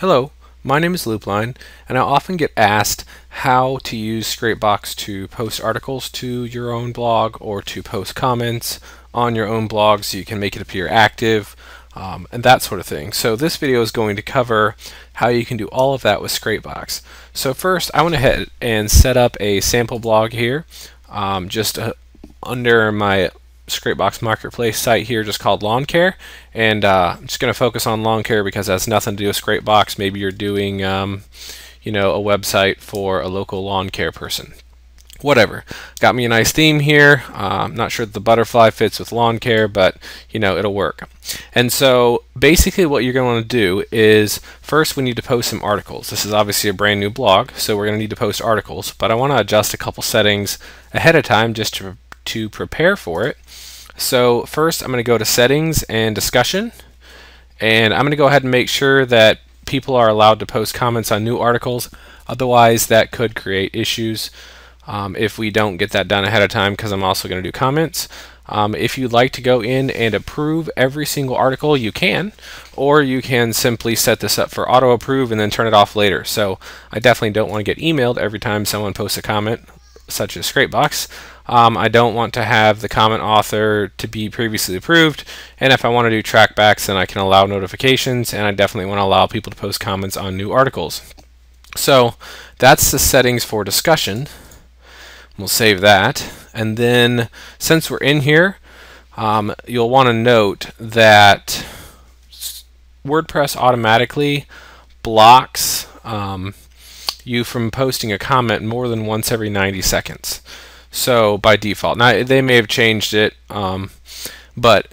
Hello, my name is Loopline, and I often get asked how to use Scrapebox to post articles to your own blog or to post comments on your own blog so you can make it appear active um, and that sort of thing. So this video is going to cover how you can do all of that with Scrapebox. So first I went ahead and set up a sample blog here um, just uh, under my Scrapebox Marketplace site here just called Lawn Care. And uh, I'm just going to focus on lawn care because that's nothing to do with Scrapebox. Maybe you're doing, um, you know, a website for a local lawn care person. Whatever. Got me a nice theme here. Uh, I'm not sure that the butterfly fits with lawn care, but, you know, it'll work. And so basically what you're going to want to do is first we need to post some articles. This is obviously a brand new blog, so we're going to need to post articles. But I want to adjust a couple settings ahead of time just to to prepare for it. So first I'm going to go to settings and discussion and I'm going to go ahead and make sure that people are allowed to post comments on new articles otherwise that could create issues um, if we don't get that done ahead of time because I'm also going to do comments. Um, if you'd like to go in and approve every single article, you can, or you can simply set this up for auto approve and then turn it off later. So I definitely don't want to get emailed every time someone posts a comment, such as Scrapebox. Um, I don't want to have the comment author to be previously approved. And if I want to do trackbacks, then I can allow notifications. And I definitely want to allow people to post comments on new articles. So that's the settings for discussion. We'll save that. And then since we're in here, um, you'll want to note that WordPress automatically blocks um, you from posting a comment more than once every 90 seconds. So by default, now they may have changed it, um, but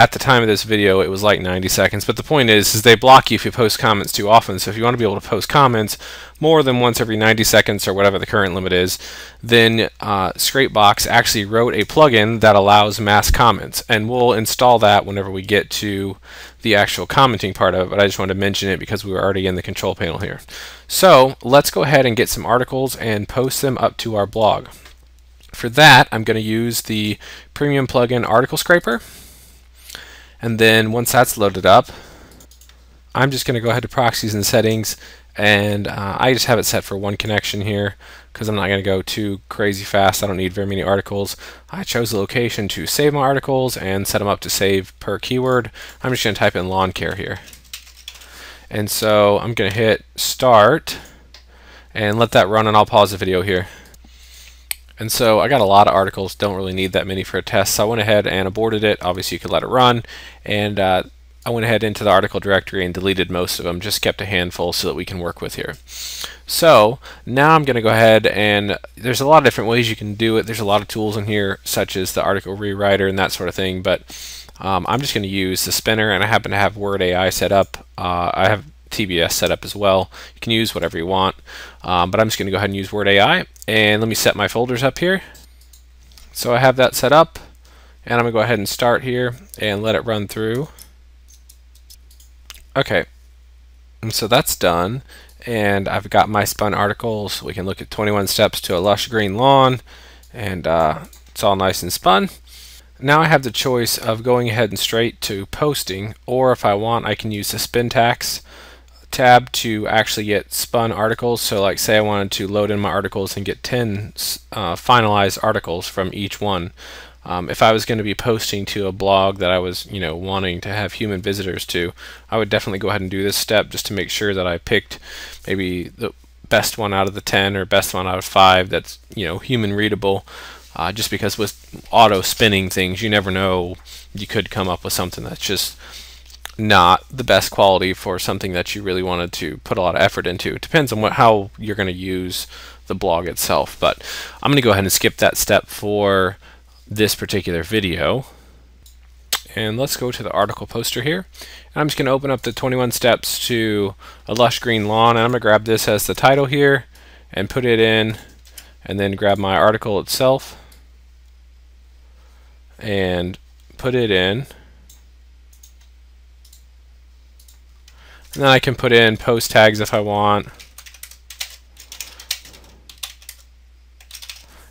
at the time of this video it was like 90 seconds. But the point is, is they block you if you post comments too often. So if you want to be able to post comments more than once every 90 seconds or whatever the current limit is, then uh, Scrapebox actually wrote a plugin that allows mass comments, and we'll install that whenever we get to the actual commenting part of it. But I just wanted to mention it because we were already in the control panel here. So let's go ahead and get some articles and post them up to our blog. For that, I'm going to use the premium plugin Article Scraper. And then once that's loaded up, I'm just going to go ahead to proxies and settings and uh, I just have it set for one connection here because I'm not going to go too crazy fast. I don't need very many articles. I chose the location to save my articles and set them up to save per keyword. I'm just going to type in lawn care here. And so I'm going to hit start and let that run and I'll pause the video here. And so I got a lot of articles, don't really need that many for a test, so I went ahead and aborted it. Obviously you could let it run, and uh, I went ahead into the article directory and deleted most of them, just kept a handful so that we can work with here. So now I'm going to go ahead and there's a lot of different ways you can do it. There's a lot of tools in here, such as the article rewriter and that sort of thing, but um, I'm just going to use the spinner, and I happen to have Word AI set up. Uh, I have TBS set up as well. You can use whatever you want, um, but I'm just going to go ahead and use Word AI. And let me set my folders up here. So I have that set up, and I'm going to go ahead and start here and let it run through. Okay, and so that's done, and I've got my spun articles. We can look at 21 steps to a lush green lawn, and uh, it's all nice and spun. Now I have the choice of going ahead and straight to posting, or if I want, I can use the Spintax tab to actually get spun articles. So like say I wanted to load in my articles and get 10 uh, finalized articles from each one. Um, if I was going to be posting to a blog that I was, you know, wanting to have human visitors to, I would definitely go ahead and do this step just to make sure that I picked maybe the best one out of the 10 or best one out of 5 that's, you know, human readable. Uh, just because with auto spinning things, you never know, you could come up with something that's just not the best quality for something that you really wanted to put a lot of effort into. It depends on what how you're going to use the blog itself. But I'm going to go ahead and skip that step for this particular video. And let's go to the article poster here. And I'm just going to open up the 21 steps to a lush green lawn. And I'm going to grab this as the title here and put it in and then grab my article itself and put it in Then I can put in post tags if I want,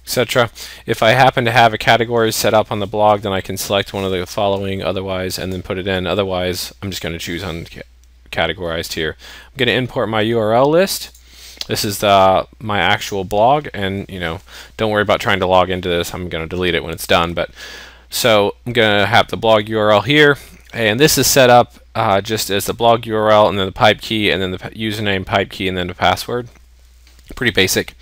etc. If I happen to have a category set up on the blog, then I can select one of the following otherwise and then put it in. Otherwise, I'm just going to choose on categorized here. I'm going to import my URL list. This is the, my actual blog, and you know, don't worry about trying to log into this. I'm going to delete it when it's done. But so I'm going to have the blog URL here, and this is set up uh, just as the blog URL, and then the pipe key, and then the username, pipe key, and then the password. Pretty basic.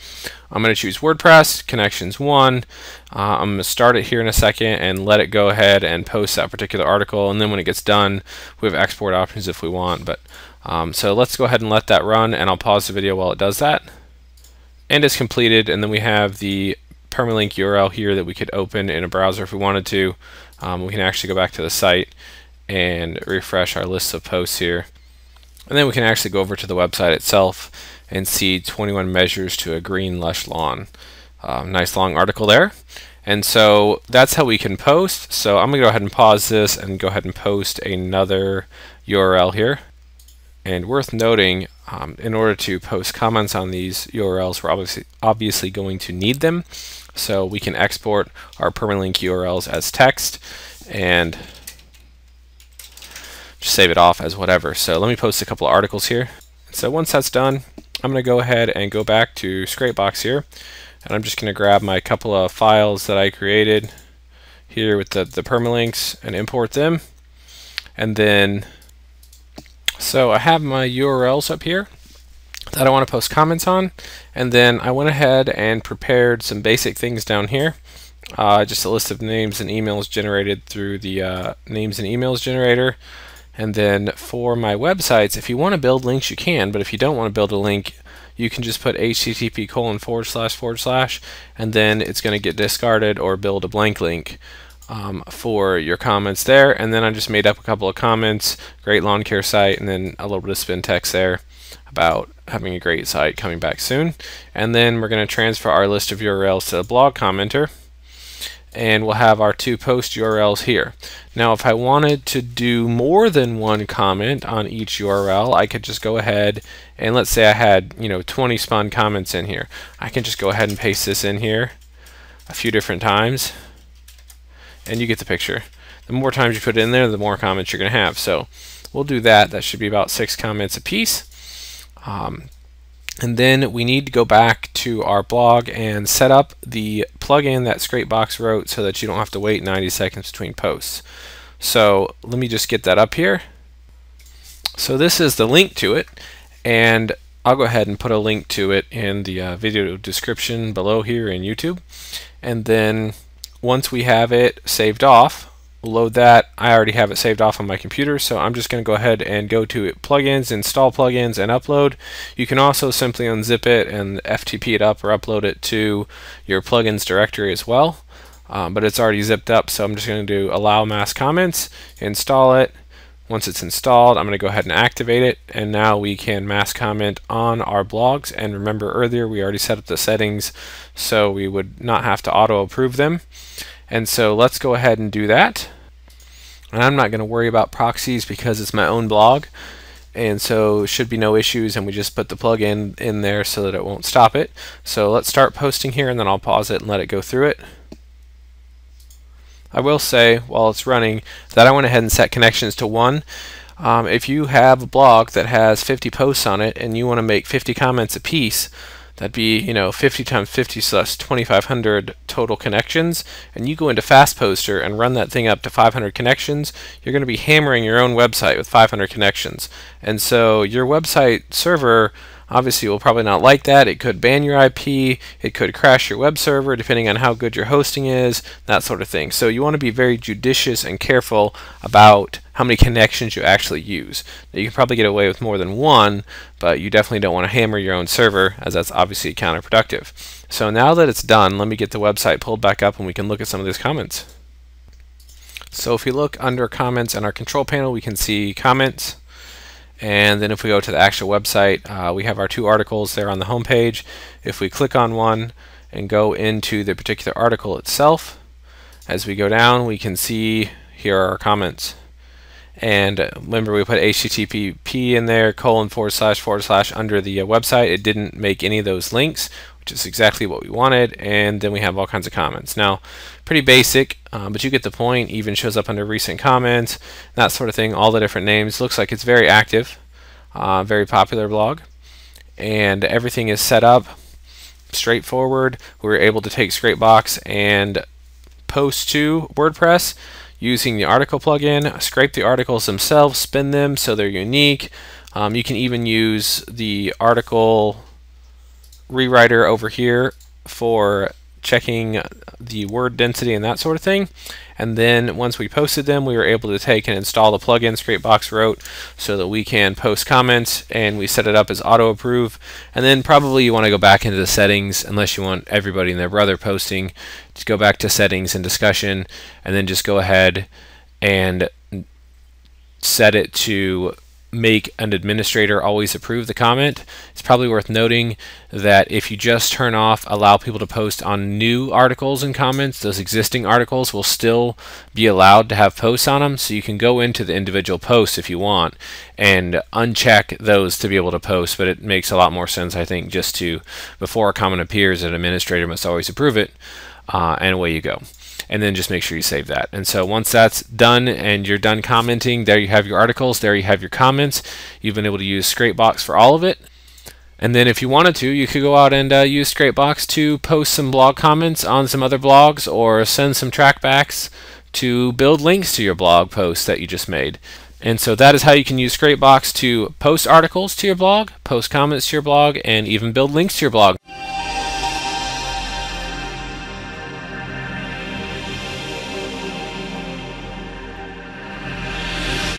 I'm going to choose WordPress, connections 1. Uh, I'm going to start it here in a second and let it go ahead and post that particular article. And then when it gets done, we have export options if we want. But um, So let's go ahead and let that run, and I'll pause the video while it does that. And it's completed, and then we have the permalink URL here that we could open in a browser if we wanted to. Um, we can actually go back to the site and refresh our list of posts here. And then we can actually go over to the website itself and see 21 measures to a green lush lawn. Um, nice long article there. And so that's how we can post. So I'm going to go ahead and pause this and go ahead and post another URL here. And worth noting, um, in order to post comments on these URLs, we're obviously, obviously going to need them. So we can export our permalink URLs as text and save it off as whatever. So let me post a couple of articles here. So once that's done, I'm going to go ahead and go back to Scrapebox here and I'm just going to grab my couple of files that I created here with the, the permalinks and import them and then so I have my URLs up here that I want to post comments on and then I went ahead and prepared some basic things down here uh, just a list of names and emails generated through the uh, names and emails generator and then for my websites, if you want to build links, you can, but if you don't want to build a link, you can just put http colon forward slash forward slash, and then it's going to get discarded or build a blank link um, for your comments there. And then I just made up a couple of comments, great lawn care site, and then a little bit of spin text there about having a great site coming back soon. And then we're going to transfer our list of URLs to the blog commenter and we'll have our two post URLs here. Now if I wanted to do more than one comment on each URL I could just go ahead and let's say I had you know 20 spun comments in here I can just go ahead and paste this in here a few different times and you get the picture. The more times you put it in there the more comments you're gonna have so we'll do that that should be about six comments a piece um, and then we need to go back to our blog and set up the plugin that Scrapebox wrote so that you don't have to wait 90 seconds between posts. So let me just get that up here. So this is the link to it and I'll go ahead and put a link to it in the uh, video description below here in YouTube. And then once we have it saved off, load that. I already have it saved off on my computer, so I'm just going to go ahead and go to plugins, install plugins, and upload. You can also simply unzip it and FTP it up or upload it to your plugins directory as well. Um, but it's already zipped up, so I'm just going to do allow mass comments, install it. Once it's installed, I'm going to go ahead and activate it, and now we can mass comment on our blogs. And remember earlier, we already set up the settings, so we would not have to auto approve them. And so let's go ahead and do that. And I'm not going to worry about proxies because it's my own blog. And so should be no issues and we just put the plugin in there so that it won't stop it. So let's start posting here and then I'll pause it and let it go through it. I will say while it's running that I went ahead and set connections to 1. Um, if you have a blog that has 50 posts on it and you want to make 50 comments a piece, that'd be you know 50 times 50 plus 2500 total connections. And you go into fastposter and run that thing up to 500 connections you're going to be hammering your own website with 500 connections. And so your website server Obviously, you will probably not like that. It could ban your IP, it could crash your web server depending on how good your hosting is, that sort of thing. So you want to be very judicious and careful about how many connections you actually use. Now, you can probably get away with more than one, but you definitely don't want to hammer your own server as that's obviously counterproductive. So now that it's done, let me get the website pulled back up and we can look at some of these comments. So if we look under comments in our control panel, we can see comments, and then if we go to the actual website, uh, we have our two articles there on the home page. If we click on one and go into the particular article itself, as we go down, we can see here are our comments. And uh, remember, we put HTTP in there, colon forward slash forward slash under the uh, website. It didn't make any of those links, which is exactly what we wanted. And then we have all kinds of comments. Now, pretty basic, um, but you get the point. Even shows up under recent comments, that sort of thing. All the different names. Looks like it's very active. uh, very popular blog. And everything is set up straightforward. We were able to take Scrapebox and post to WordPress using the article plugin, scrape the articles themselves, spin them so they're unique. Um, you can even use the article rewriter over here for checking the word density and that sort of thing. And then once we posted them, we were able to take and install the plugin Scrapebox wrote so that we can post comments and we set it up as auto approve. And then probably you want to go back into the settings unless you want everybody and their brother posting. Just go back to settings and discussion and then just go ahead and set it to make an administrator always approve the comment. It's probably worth noting that if you just turn off allow people to post on new articles and comments, those existing articles will still be allowed to have posts on them. So you can go into the individual posts if you want and uncheck those to be able to post. But it makes a lot more sense, I think, just to, before a comment appears, an administrator must always approve it. Uh, and away you go and then just make sure you save that. And so once that's done and you're done commenting, there you have your articles, there you have your comments. You've been able to use Scrapebox for all of it. And then if you wanted to, you could go out and uh, use Scrapebox to post some blog comments on some other blogs or send some trackbacks to build links to your blog post that you just made. And so that is how you can use Scrapebox to post articles to your blog, post comments to your blog, and even build links to your blog.